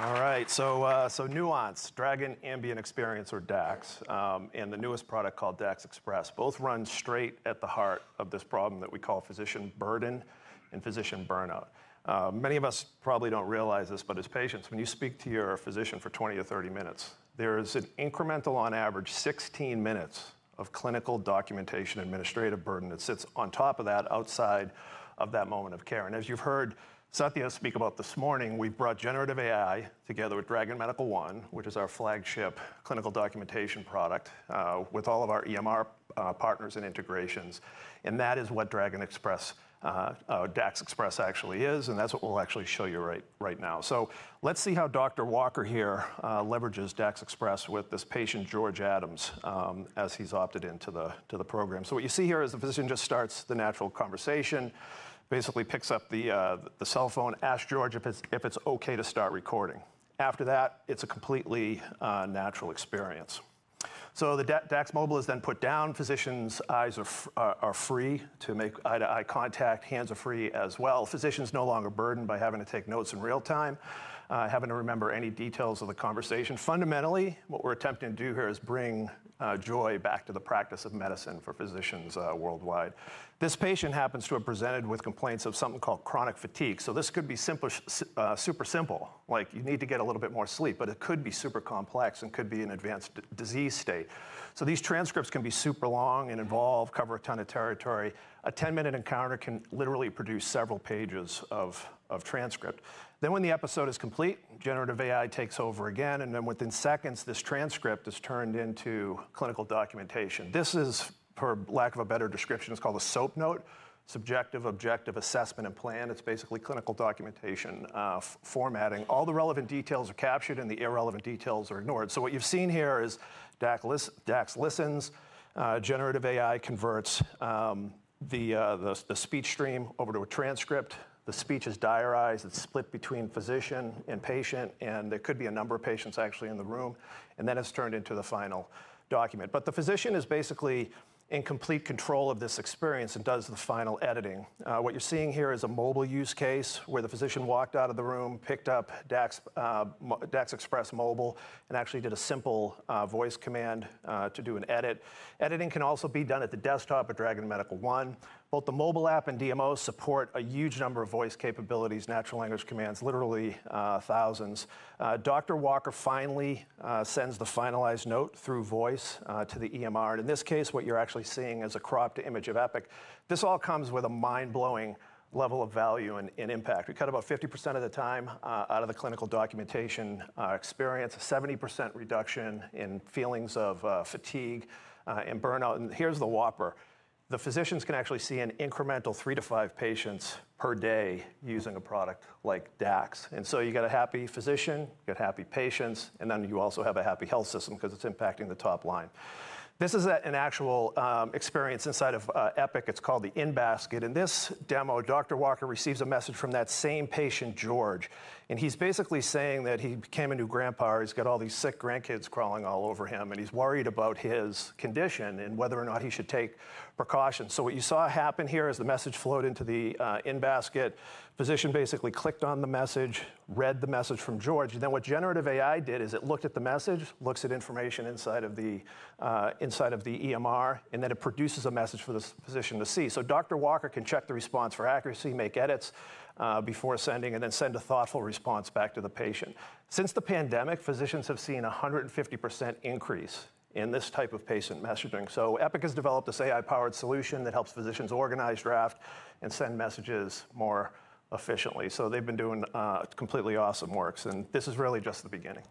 All right, so uh, so Nuance, Dragon Ambient Experience, or DAX, um, and the newest product called DAX Express, both run straight at the heart of this problem that we call physician burden and physician burnout. Uh, many of us probably don't realize this, but as patients, when you speak to your physician for 20 or 30 minutes, there is an incremental, on average, 16 minutes of clinical documentation administrative burden that sits on top of that outside of that moment of care. And as you've heard Satya speak about this morning, we've brought generative AI together with Dragon Medical One, which is our flagship clinical documentation product, uh, with all of our EMR uh, partners and integrations. And that is what Dragon Express, uh, DAX Express actually is, and that's what we'll actually show you right now. So let's see how Dr. Walker here leverages DAX Express with this patient, George Adams, um, as he's opted into the program. So what you see here is the physician just starts the natural conversation, basically picks up the uh, the cell phone, asks George if it's if it's okay to start recording. After that, it's a completely uh, natural experience. So the DAX Mobile is then put down. Physician's eyes are uh, free to make eye-to-eye contact. Hands are free as well. Physician's no longer burdened by having to take notes in real time, having to remember any details of the conversation. Fundamentally, what we're attempting to do here is bring Uh, joy back to the practice of medicine for physicians uh, worldwide. This patient happens to have presented with complaints of something called chronic fatigue. So this could be uh, super simple, like you need to get a little bit more sleep, but it could be super complex and could be an advanced disease state. So these transcripts can be super long and involve, cover a ton of territory. A 10-minute encounter can literally produce several pages of, of transcript. Then when the episode is complete, generative AI takes over again, and then within seconds, this transcript is turned into clinical documentation. This is, for lack of a better description, it's called a SOAP note, Subjective Objective Assessment and Plan. It's basically clinical documentation uh, formatting. All the relevant details are captured and the irrelevant details are ignored. So what you've seen here is DAX listens, uh, generative AI converts um, Uh, the the speech stream over to a transcript. The speech is diarized. It's split between physician and patient, and there could be a number of patients actually in the room, and then it's turned into the final document. But the physician is basically in complete control of this experience and does the final editing. Uh, what you're seeing here is a mobile use case where the physician walked out of the room, picked up DAX uh, Express Mobile, and actually did a simple uh, voice command to do an edit. Editing can also be done at the desktop at Dragon Medical One. Both the mobile app and DMO support a huge number of voice capabilities, natural language commands, literally uh, thousands. Uh, Dr. Walker finally uh, sends the finalized note through voice to the EMR. And in this case, what you're actually seeing is a cropped image of Epic. This all comes with a mind-blowing level of value and impact. We cut about 50% of the time out of the clinical documentation experience, a 70% reduction in feelings of fatigue and burnout. And here's the whopper. The physicians can actually see an incremental three to five patients per day using a product like DAX. And so you got a happy physician, you got happy patients, and then you also have a happy health system because it's impacting the top line. This is an actual um, experience inside of uh, Epic. It's called the In-Basket. In this demo, Dr. Walker receives a message from that same patient, George. And he's basically saying that he became a new grandpa. He's got all these sick grandkids crawling all over him, and he's worried about his condition and whether or not he should take precautions. So what you saw happen here is the message flowed into the In-Basket. Physician basically clicked on the message, read the message from George. And then what generative AI did is it looked at the message, looks at information inside of the uh, inside of the EMR, and then it produces a message for the physician to see. So Dr. Walker can check the response for accuracy, make edits before sending, and then send a thoughtful response back to the patient. Since the pandemic, physicians have seen a 150% increase in this type of patient messaging. So Epic has developed this AI-powered solution that helps physicians organize, draft, and send messages more efficiently. So they've been doing uh, completely awesome works, and this is really just the beginning.